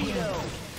Magneto!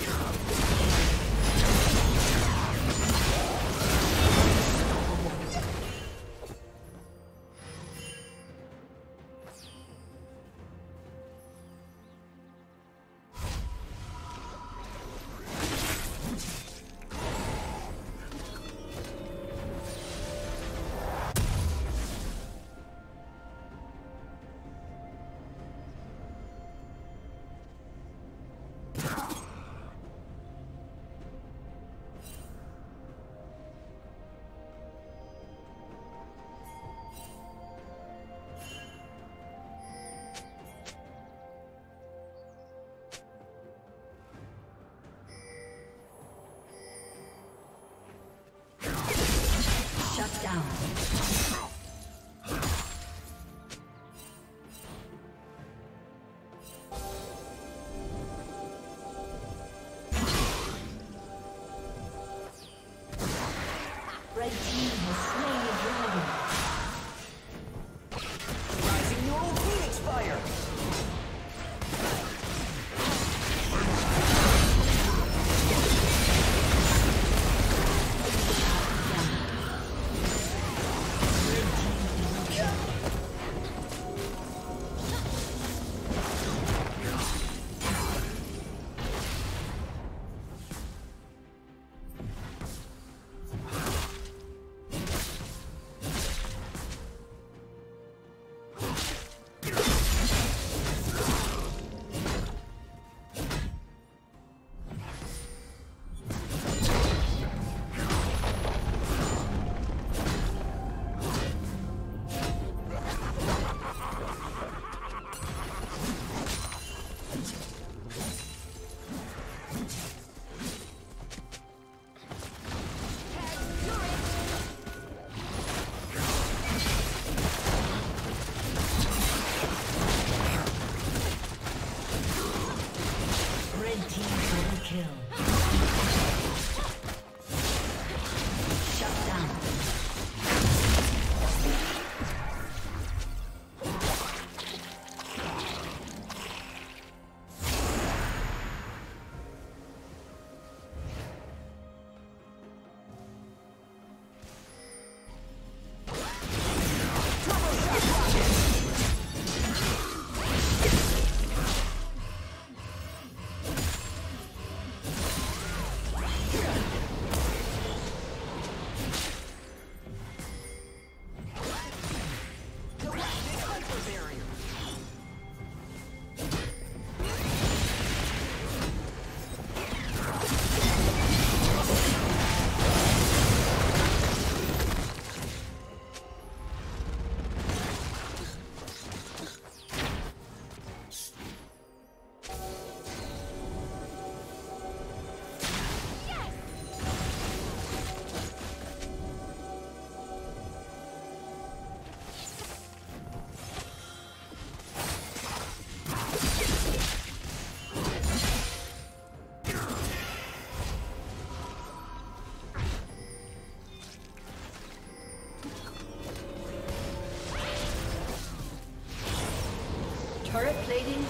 Turret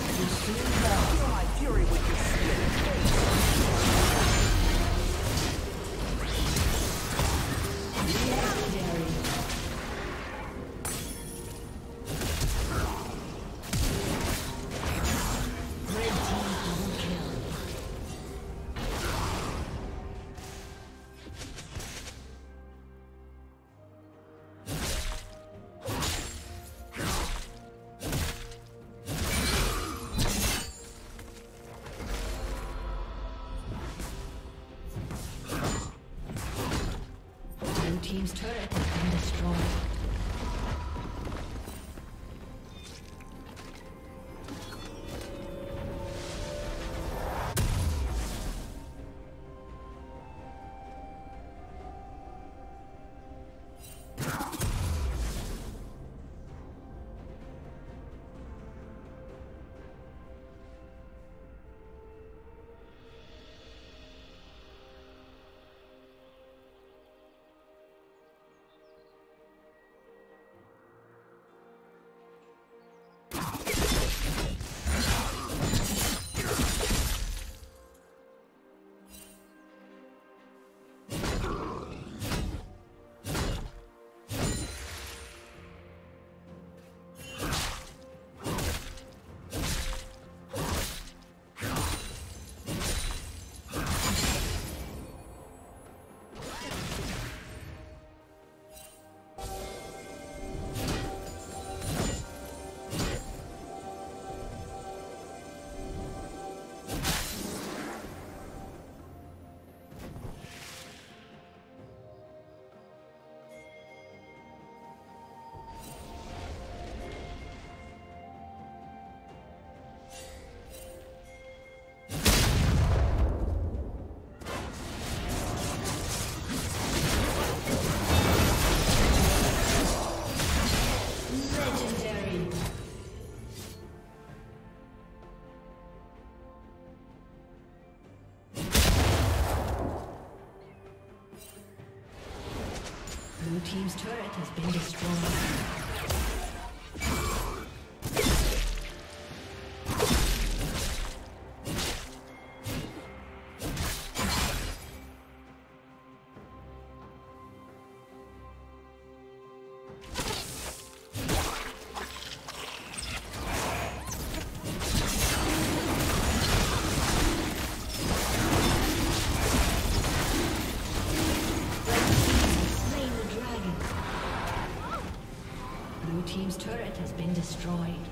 destroyed.